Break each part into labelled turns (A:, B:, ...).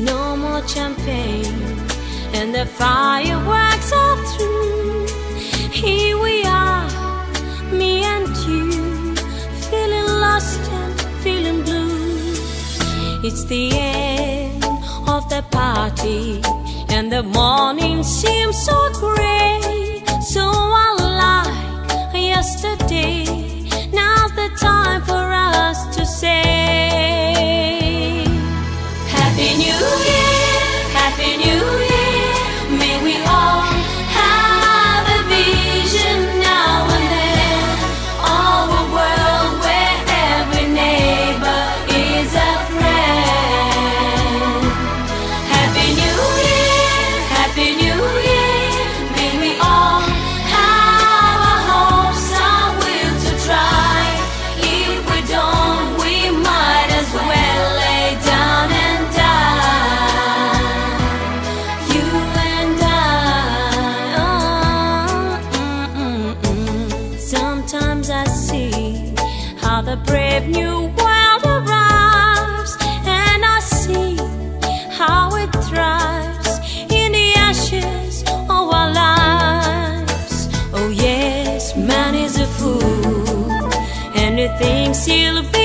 A: No more champagne, and the fireworks are through. Here we are, me and you, feeling lost and feeling blue. It's the end the morning seems so the brave new world arrives and I see how it thrives in the ashes of our lives. Oh yes, man is a fool and he thinks he'll be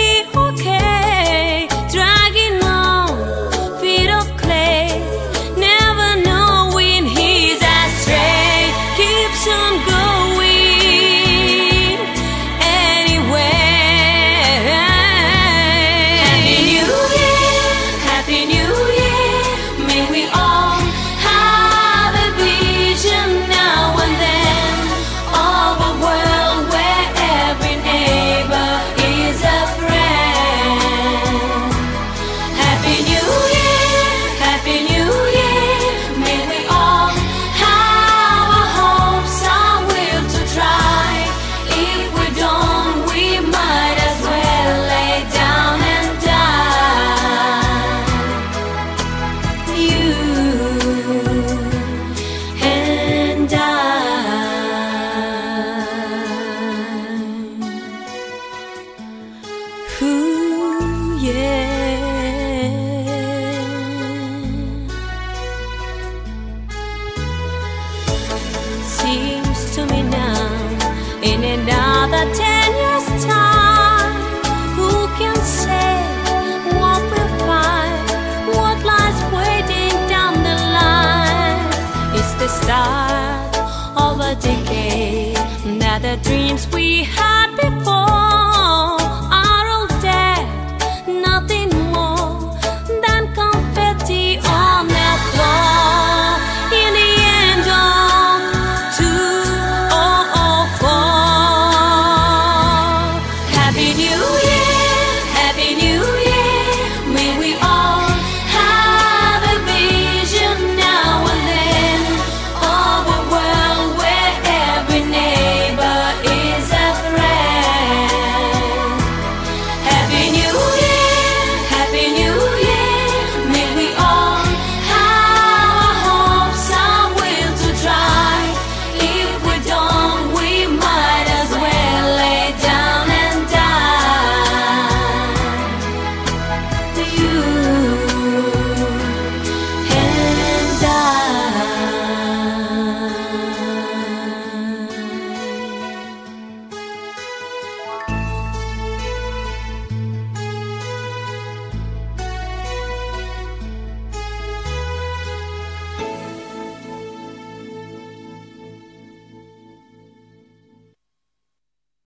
A: dreams we had before.